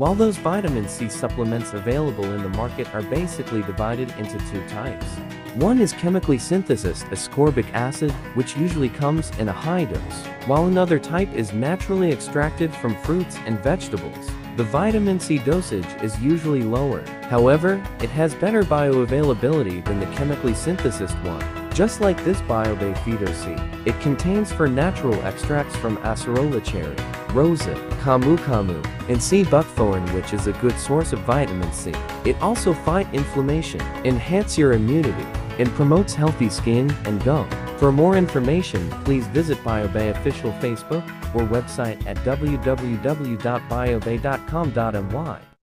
While those vitamin C supplements available in the market are basically divided into two types. One is chemically synthesized ascorbic acid, which usually comes in a high dose, while another type is naturally extracted from fruits and vegetables. The vitamin C dosage is usually lower. However, it has better bioavailability than the chemically synthesized one. Just like this BioBay Fito-C, it contains four natural extracts from acerola cherry, rosehip, camu camu, and sea buckthorn which is a good source of vitamin C. It also fight inflammation, enhance your immunity, and promotes healthy skin and gum. For more information, please visit BioBay official Facebook or website at www.biobay.com.my.